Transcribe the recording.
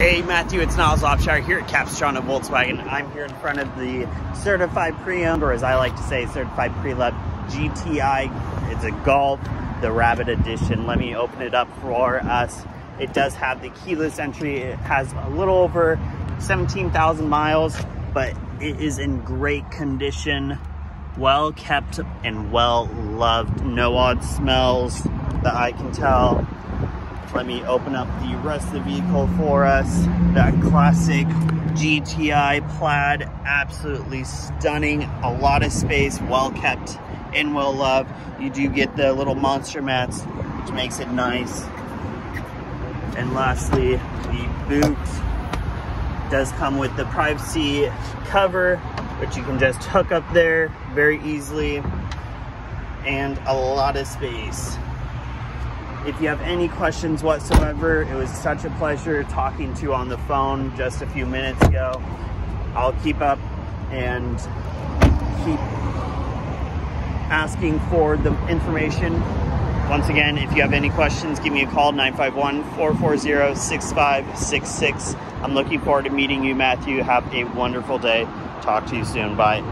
Hey Matthew, it's Niles Offshire here at Capistrano Volkswagen. I'm here in front of the certified pre-owned, or as I like to say, certified pre-loved GTI. It's a Golf, the Rabbit Edition. Let me open it up for us. It does have the keyless entry. It has a little over 17,000 miles, but it is in great condition, well kept and well loved. No odd smells that I can tell. Let me open up the rest of the vehicle for us. That classic GTI plaid, absolutely stunning. A lot of space, well kept and well loved. You do get the little monster mats, which makes it nice. And lastly, the boot does come with the privacy cover, which you can just hook up there very easily and a lot of space. If you have any questions whatsoever, it was such a pleasure talking to you on the phone just a few minutes ago. I'll keep up and keep asking for the information. Once again, if you have any questions, give me a call, 951-440-6566. I'm looking forward to meeting you, Matthew. Have a wonderful day. Talk to you soon. Bye.